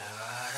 No.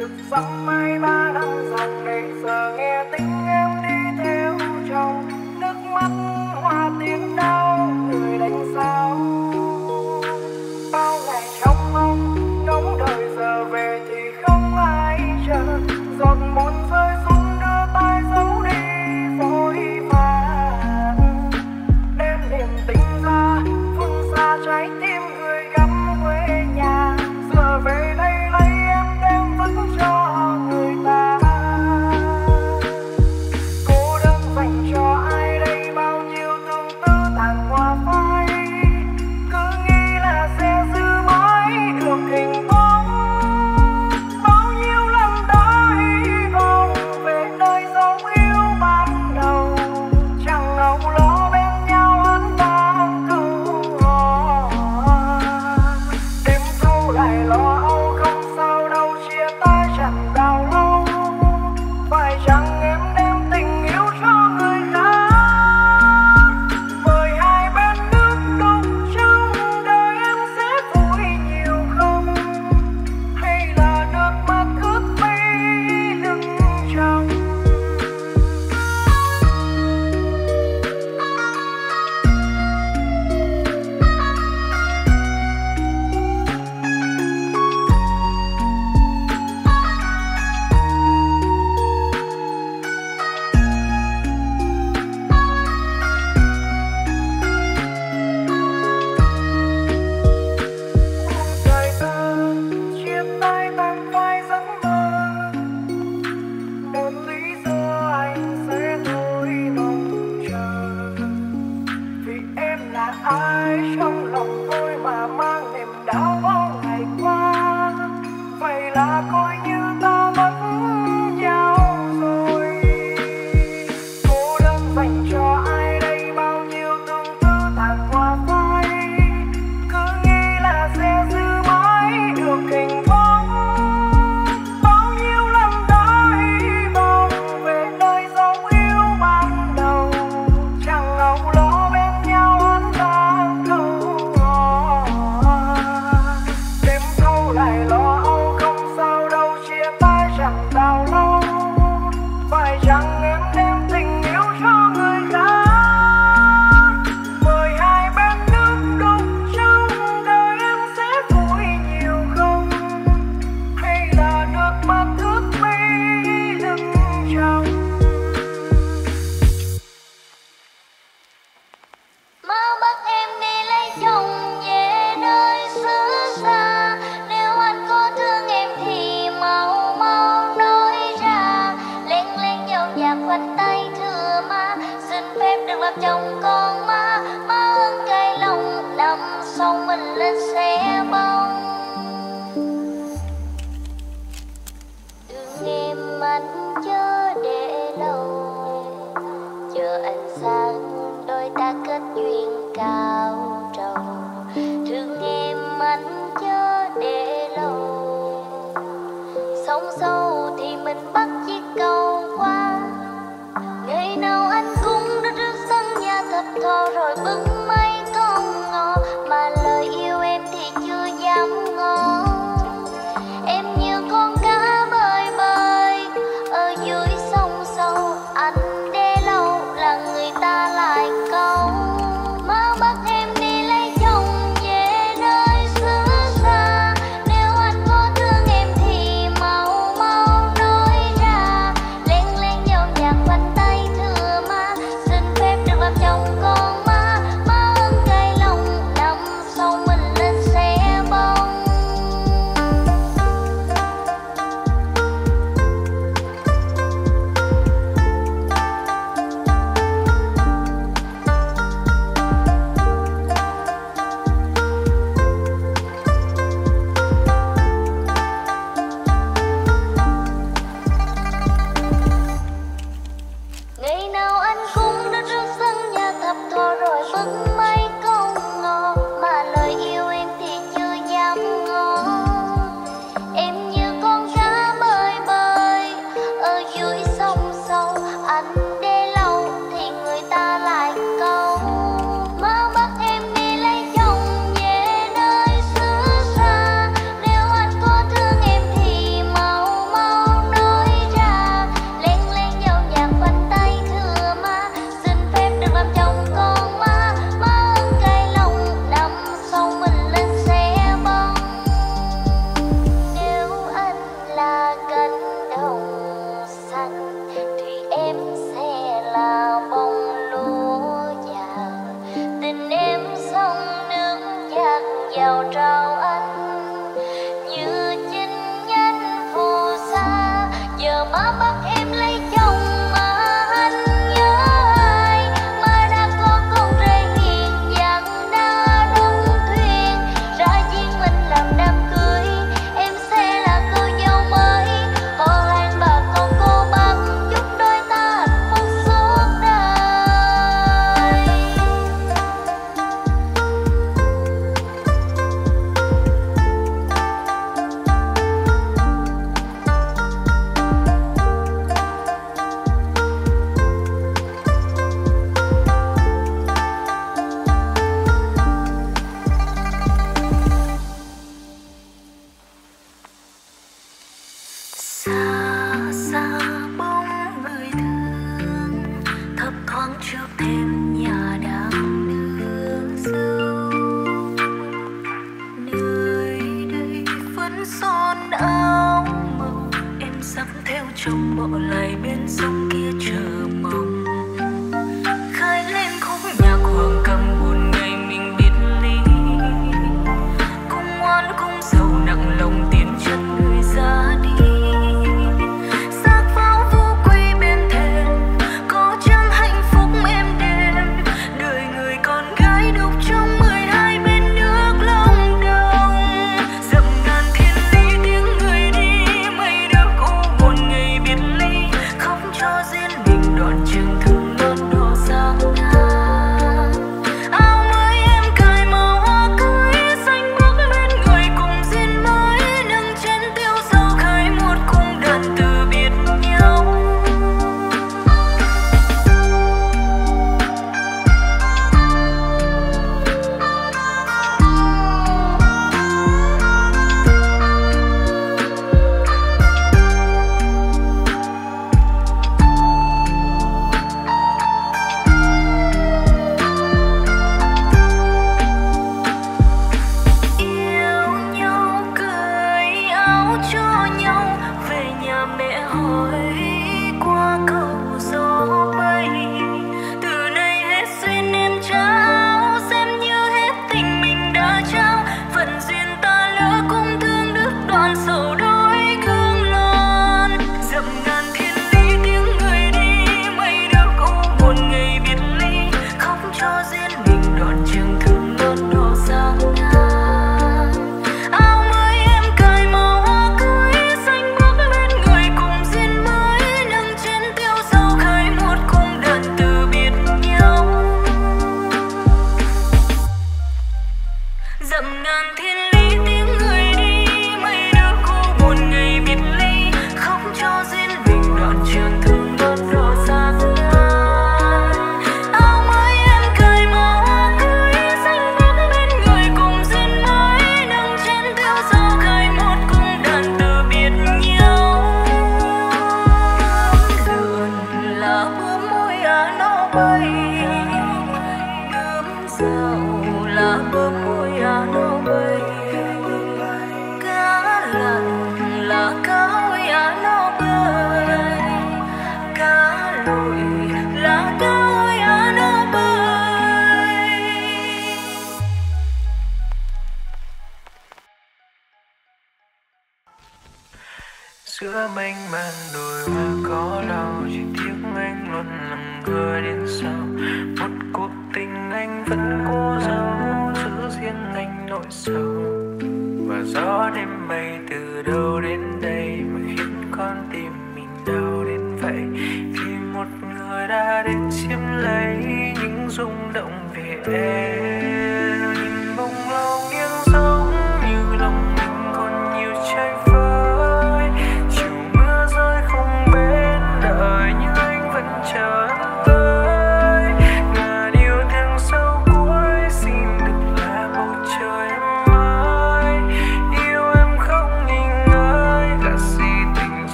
Người ta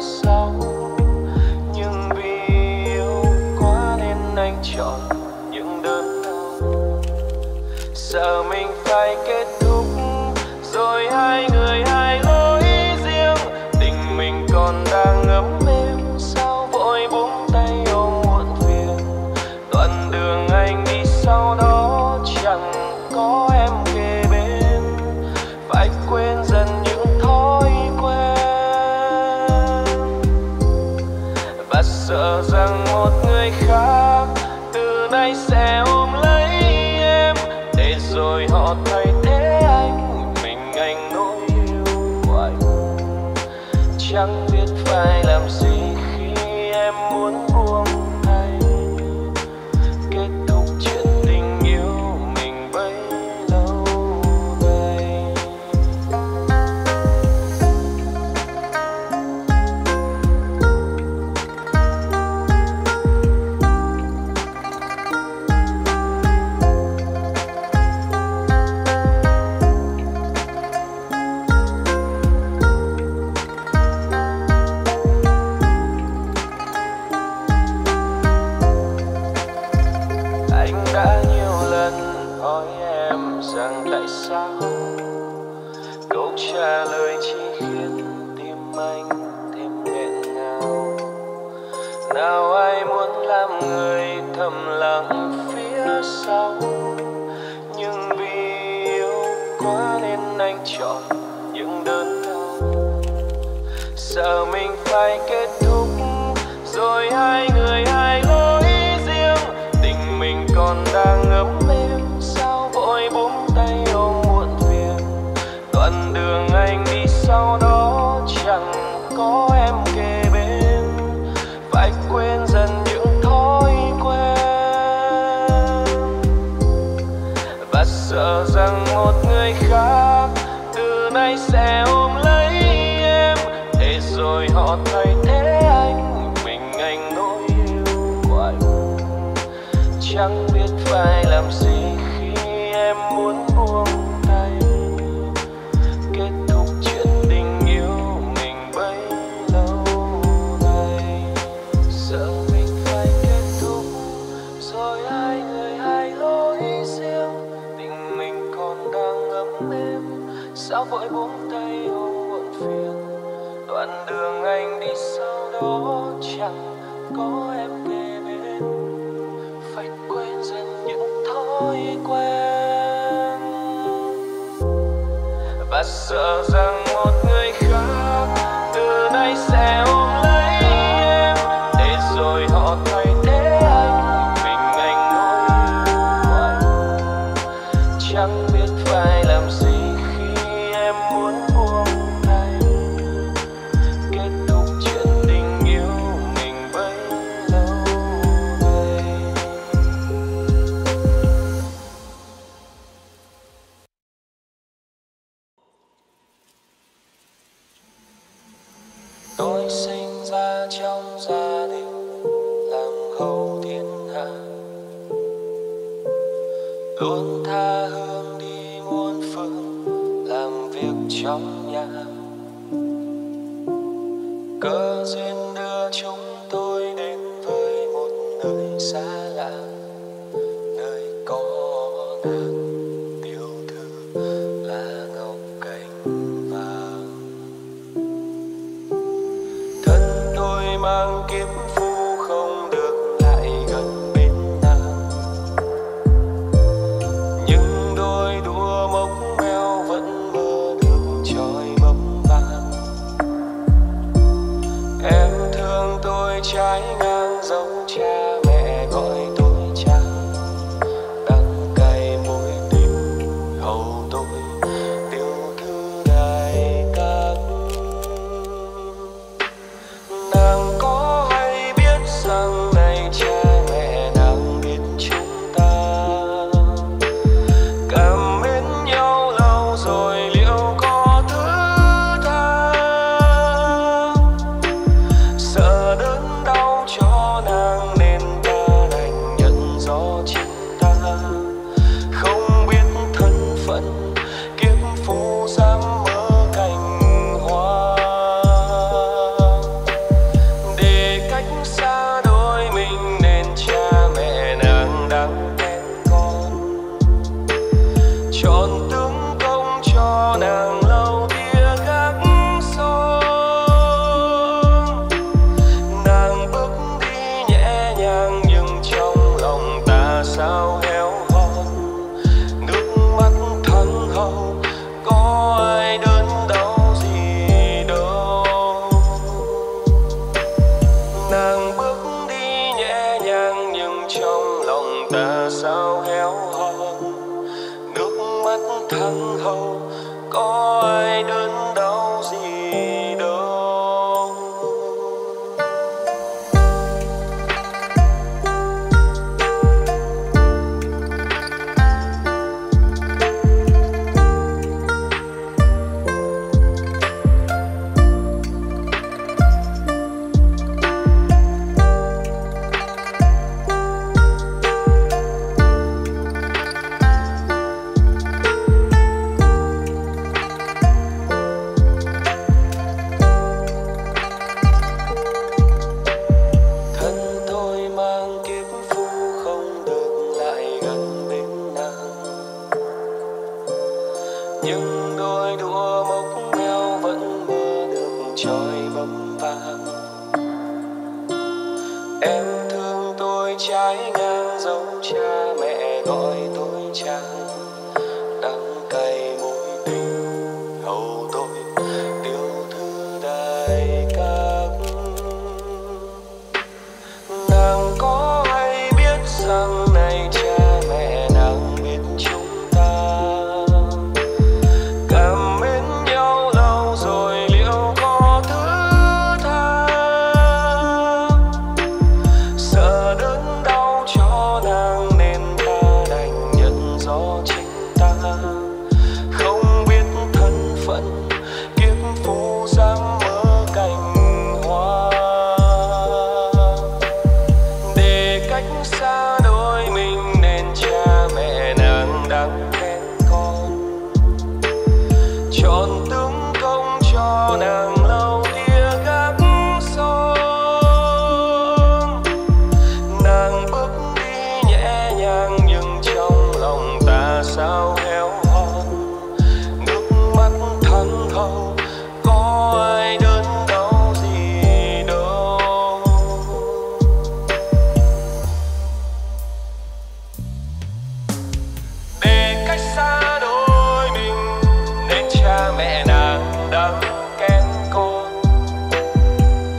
phía mang kiếp phu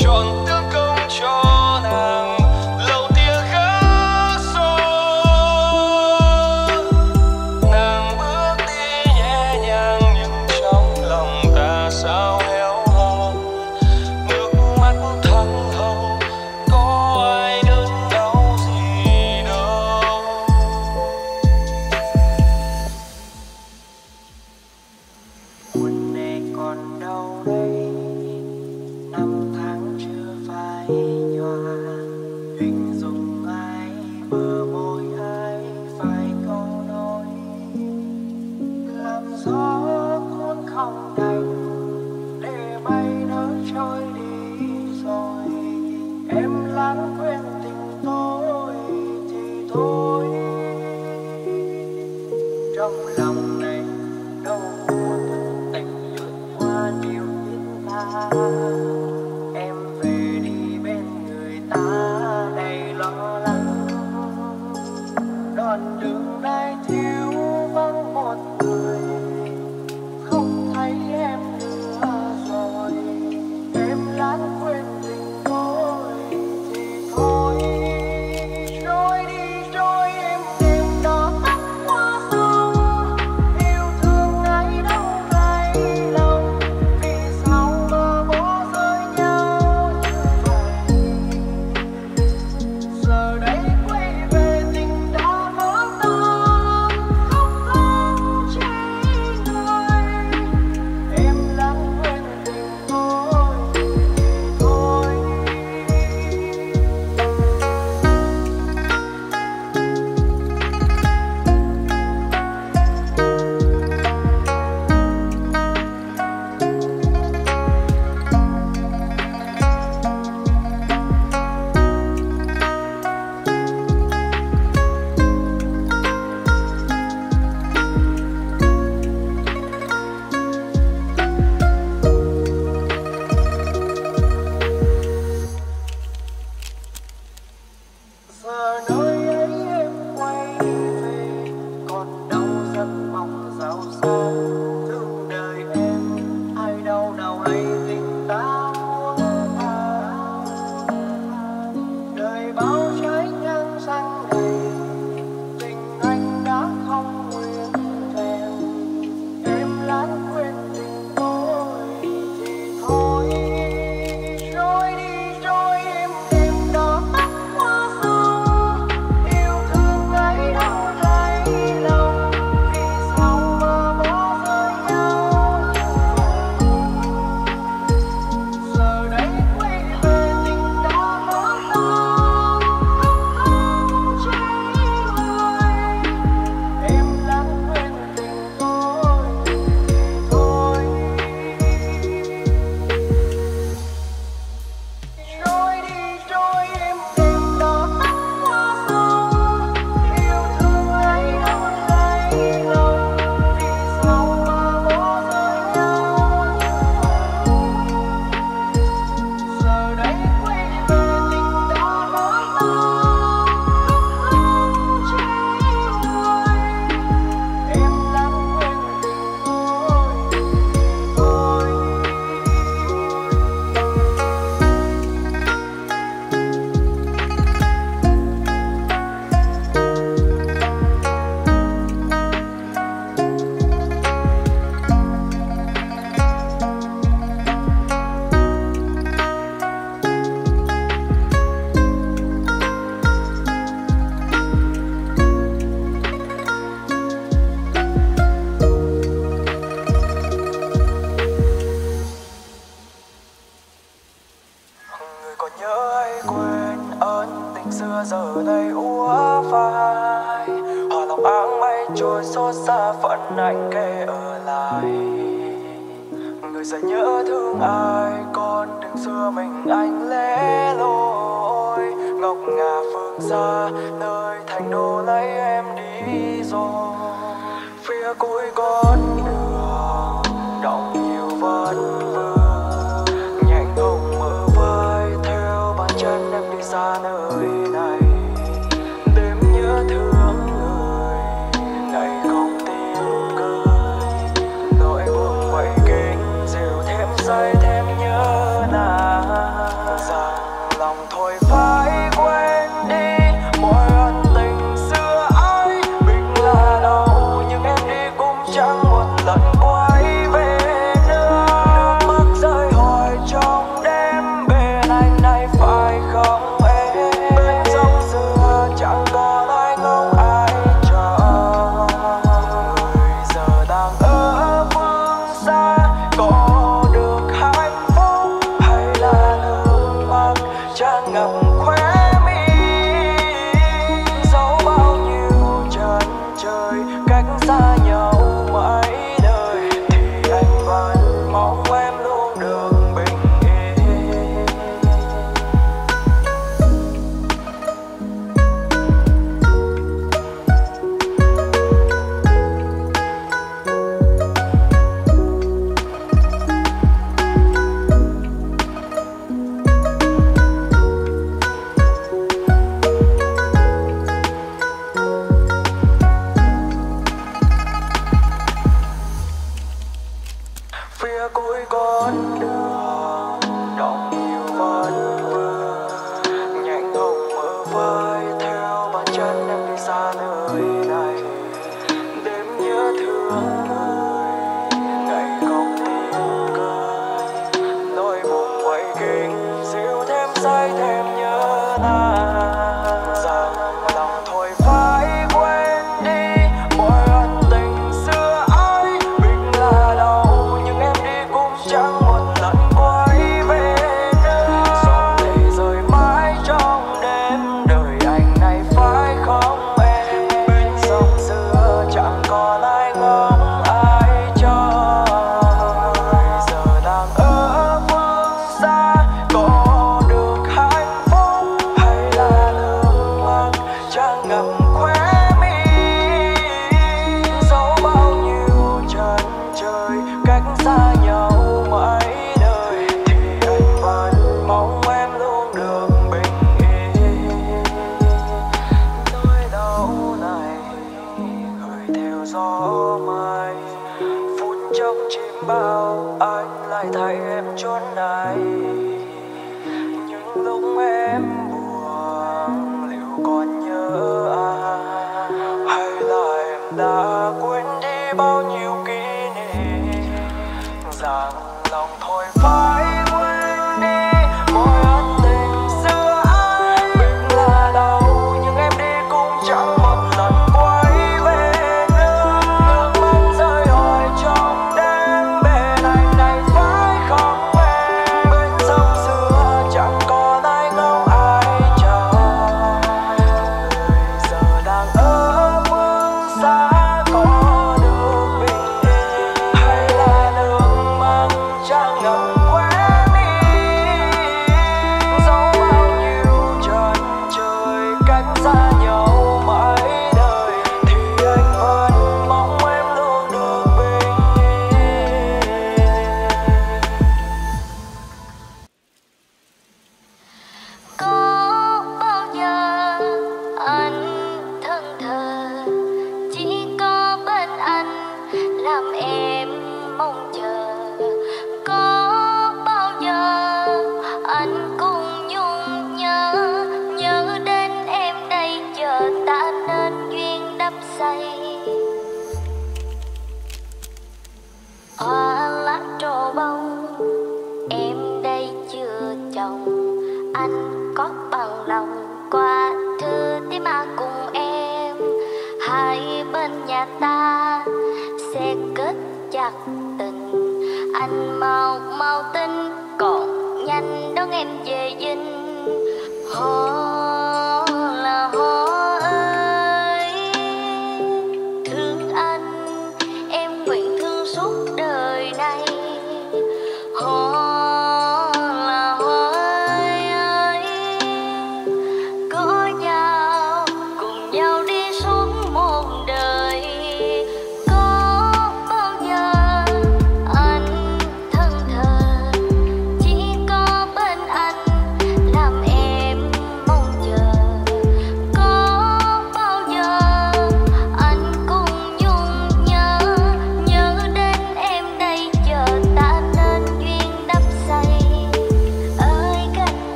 chọn tướng công cho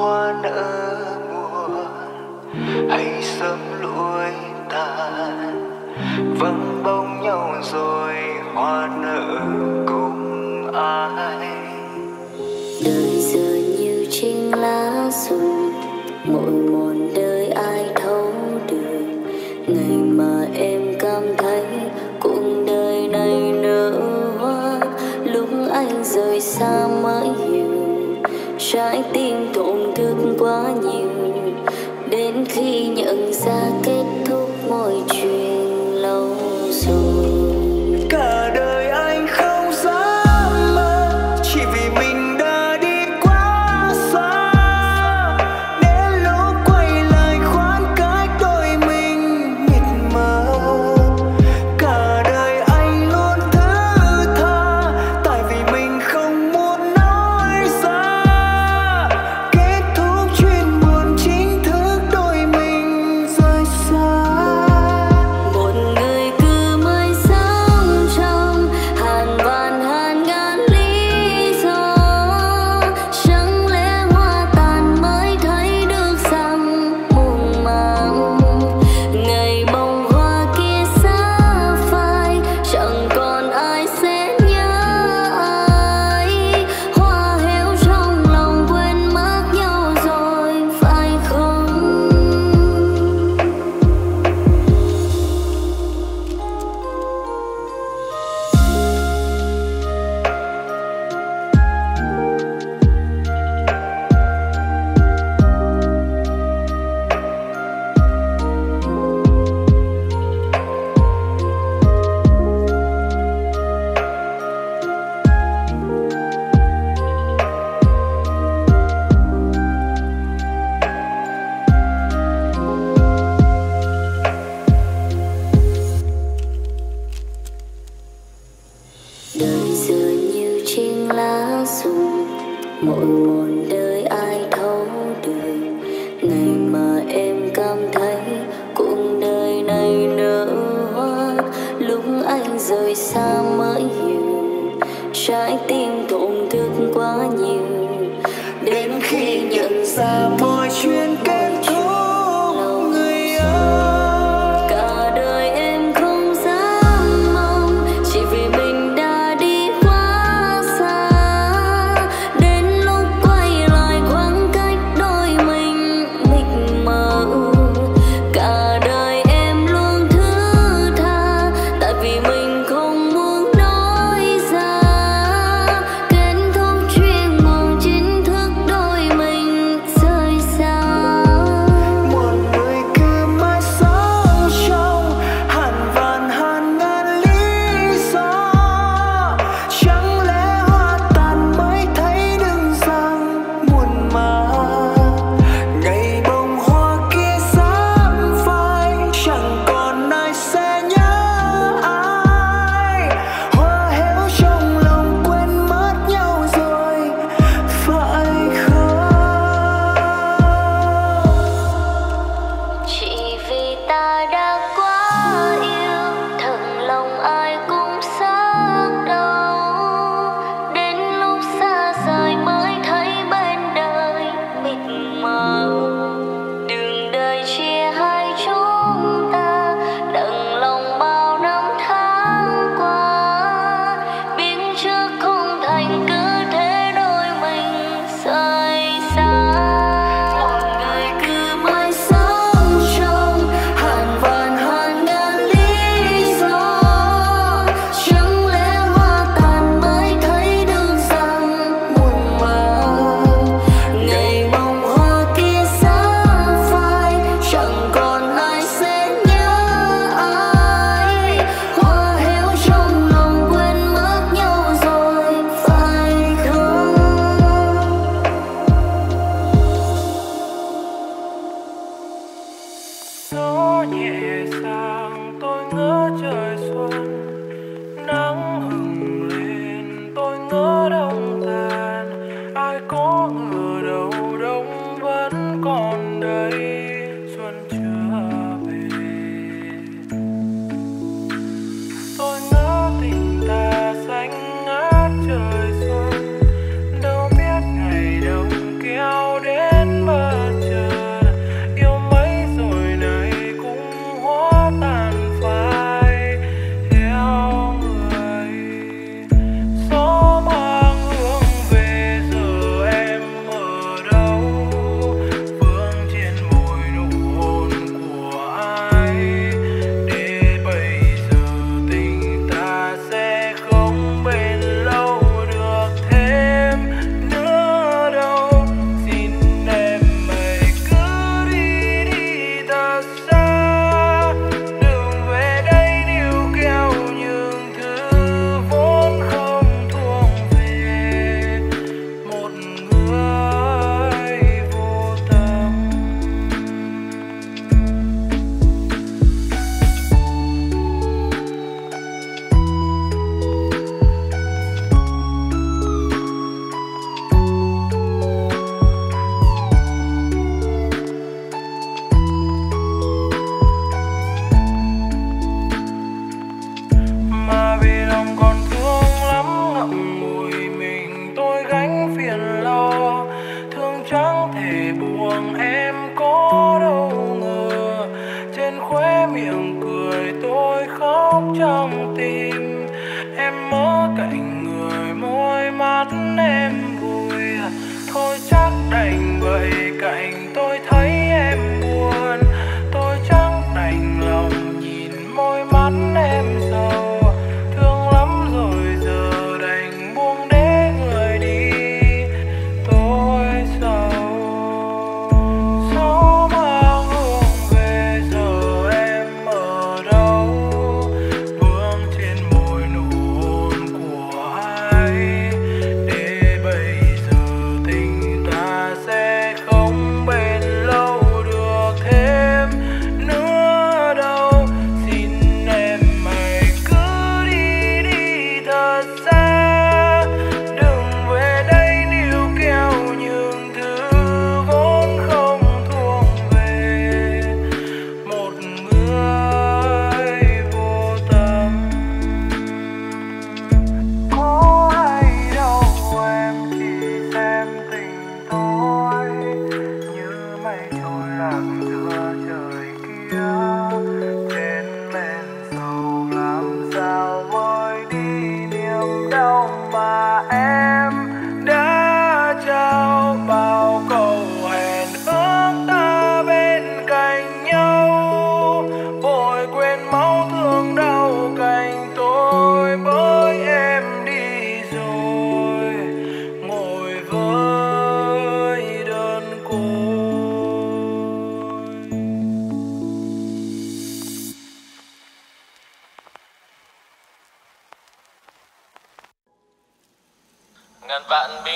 hoa nở mùa hay sớm lụi tàn. Vắng bóng nhau rồi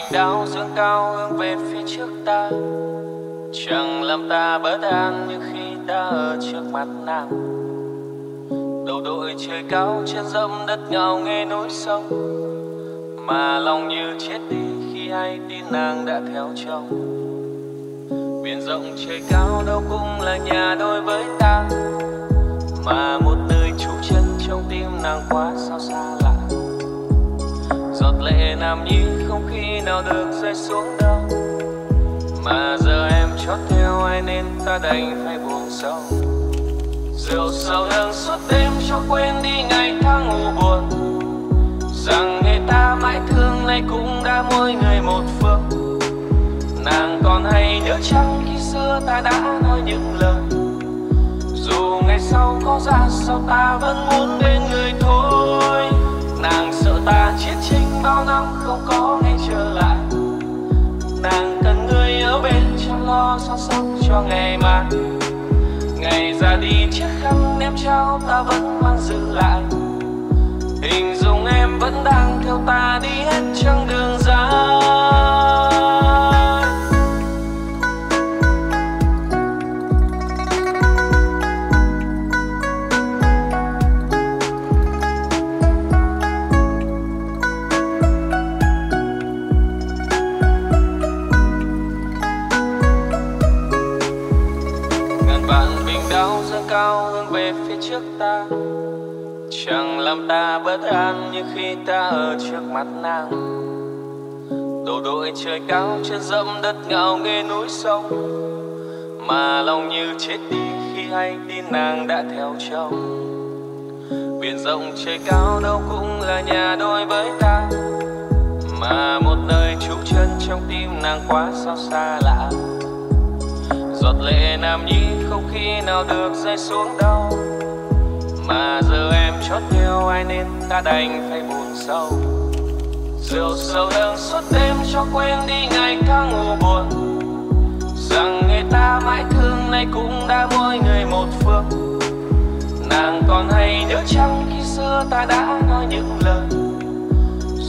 mình đau dương cao hướng về phía trước ta. Chẳng làm ta bớt an như khi ta ở trước mặt nàng. Đầu đội trời cao trên dẫm đất ngào nghe núi sông, mà lòng như chết đi khi hay tin nàng đã theo chồng. Biển rộng trời cao đâu cũng là nhà đôi với ta, mà một nơi trú chân trong tim nàng quá sao xa. lạ giọt lệ nam nhi không khi nào được rơi xuống đâu. Mà giờ em chót theo ai nên ta đành phải buồn sâu. Rượu sầu nâng suốt đêm cho quên đi ngày tháng ngủ buồn. Rằng người ta mãi thương nay cũng đã mỗi người một phương. Nàng còn hay nhớ chăng khi xưa ta đã nói những lời. Dù ngày sau có ra sao ta vẫn muốn bên người thôi. Nàng sợ ta chết chính bao năm không có ngày trở lại. Nàng cần người ở bên chăm lo săn sóc cho ngày mai. Ngày ra đi chiếc khăn em trao ta vẫn mang giữ lại. Hình dung em vẫn đang theo ta đi hết chặng đường dài. Ta. Chẳng làm ta bất an như khi ta ở trước mặt nàng. Đầu đội trời cao trên dẫm đất ngạo nghê núi sông, mà lòng như chết đi khi hay tin nàng đã theo chồng. Biển rộng trời cao đâu cũng là nhà đôi với ta, mà một nơi trú chân trong tim nàng quá sao xa lạ. Giọt lệ nam nhi không khi nào được rơi xuống đâu mà giờ em chót yêu, ai nên ta đành phải buồn sâu. Rượu sầu đơn suốt đêm cho quên đi ngày tháng ngủ buồn. Rằng người ta mãi thương nay cũng đã mỗi người một phương nàng còn hay nhớ chăng khi xưa ta đã nói những lời.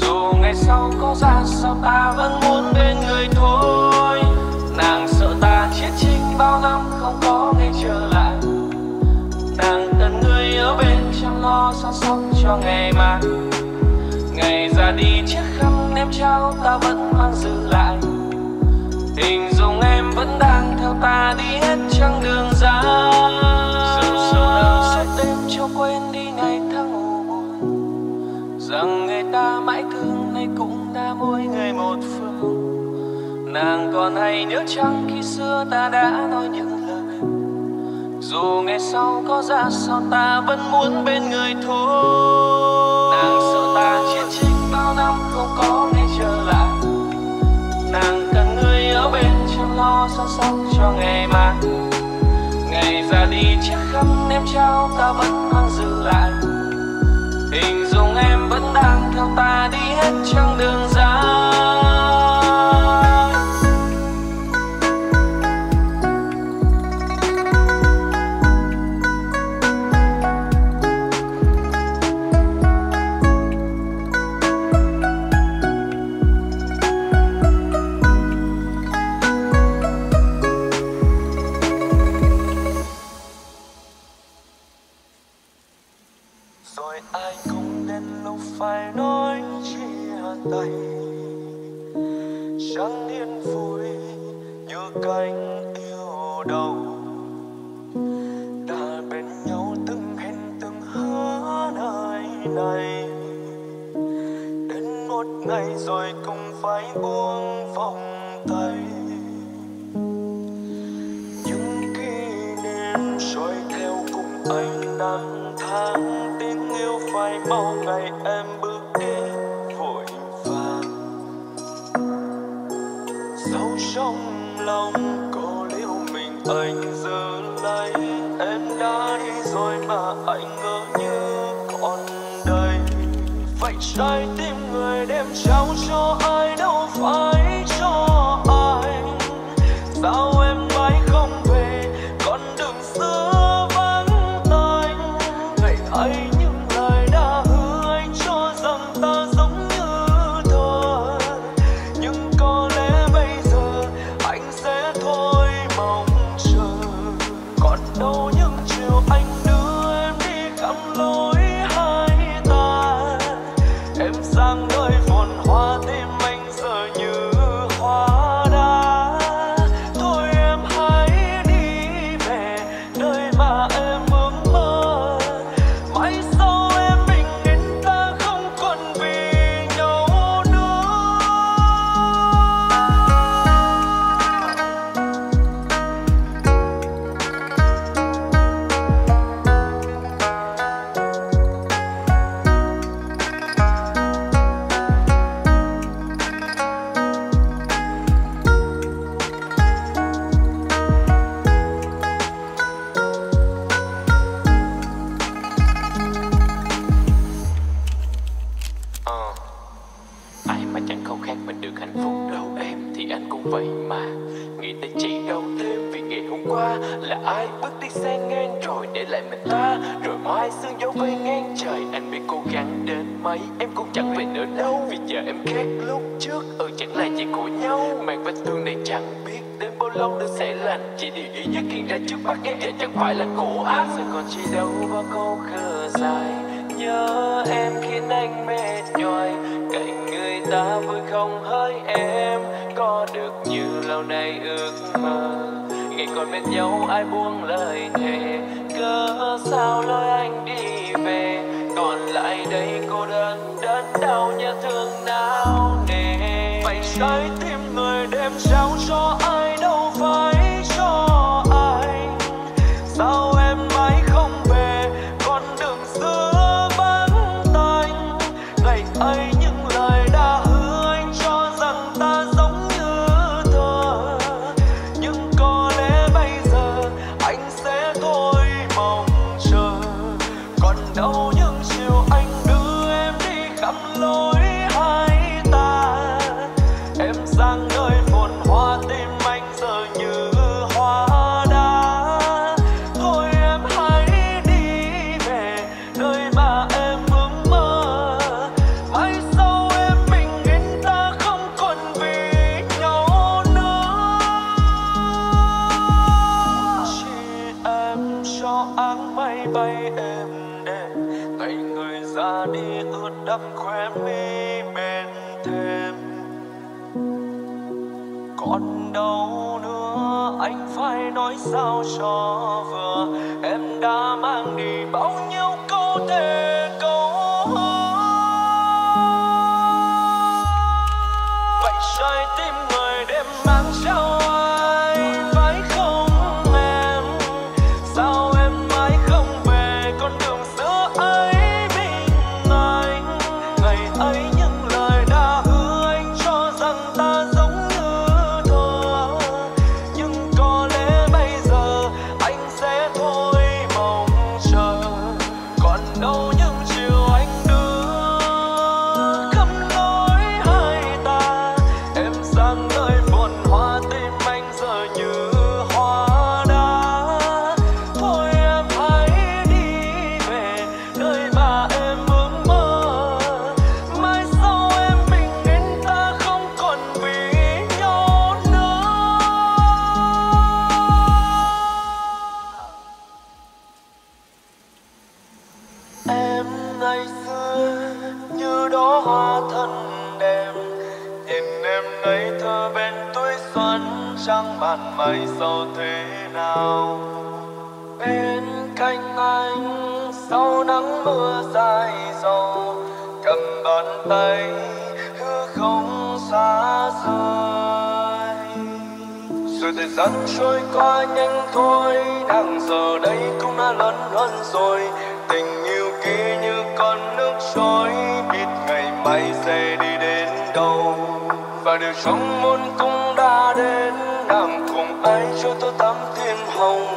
Dù ngày sau có ra sao ta vẫn muốn bên người thôi. Nàng sợ ta chết chinh bao năm không có ngày trở lại. Nàng cần người ở bên chăm lo săn sóc cho ngày mai. Ngày ra đi chiếc khăn em trao ta vẫn mang giữ lại. Hình dung em vẫn đang theo ta đi hết chặng đường dài. Dẫu sầu đau suốt đêm cho quên đi ngày tháng u buồn. Rằng người ta mãi thương nay cũng đã mỗi người một phương. Nàng còn hay nhớ chăng khi xưa ta đã nói những dù ngày sau có ra sao ta vẫn muốn bên người thôi. Nàng sợ ta chiến tranh bao năm không có ngày trở lại. Nàng cần người ở bên chăm lo săn sóc cho ngày mai. Ngày ra đi chiếc khăn em trao ta vẫn mang giữ lại. Hình dung em vẫn đang theo ta đi hết chặng đường dài. nói sao cho vừa? Em đã mang đi bao nhiêu gian trôi qua nhanh thôi. Đang giờ đây cũng đã lớn hơn rồi. Tình yêu kia như con nước trôi biết ngày mai sẽ đi đến đâu. Và điều trong muốn cũng đã đến. Làm cùng ai cho tôi tắm thiên hồng?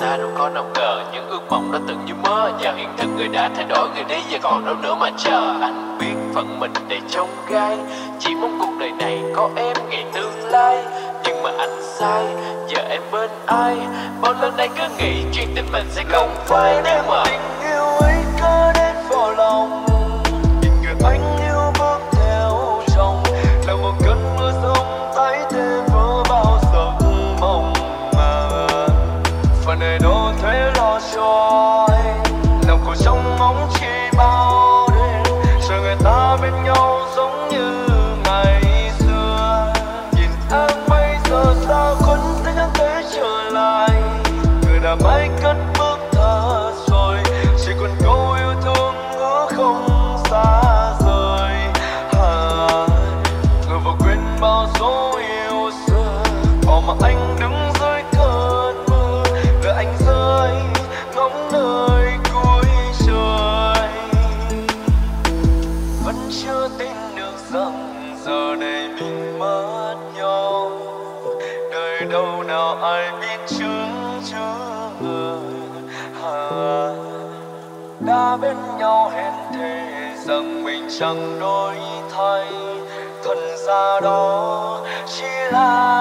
xa đâu có nằm cờ những ước mong đã từng như mơ. Giờ hiện thực người đã thay đổi, người đi giờ còn đâu nữa mà chờ. Anh biết phận mình để trong gai, chỉ mong cuộc đời này có em ngày tương lai. Nhưng mà anh sai, giờ em bên ai? Bao lần nay cứ nghĩ chuyện tình mình sẽ không phải nếu mà chẳng đổi thay thân ra đó chỉ là